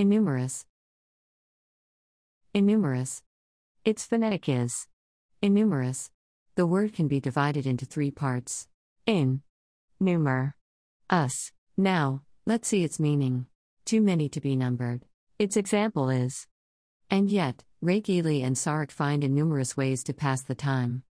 Innumerous. Innumerous. Its phonetic is innumerous. The word can be divided into three parts in, numer, us. Now, let's see its meaning. Too many to be numbered. Its example is And yet, Ray Geely and Sarek find innumerous ways to pass the time.